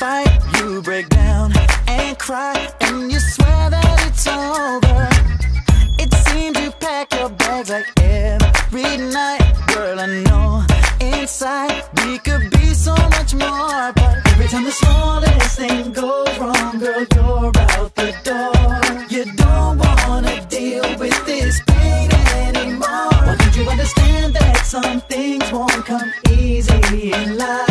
fight, you break down and cry, and you swear that it's over. It seems you pack your bags like every night, girl. I know inside we could be so much more, but every time the smallest thing goes wrong, girl, you're out the door. You don't wanna deal with this pain anymore. Why don't you understand that some things won't come easy in life?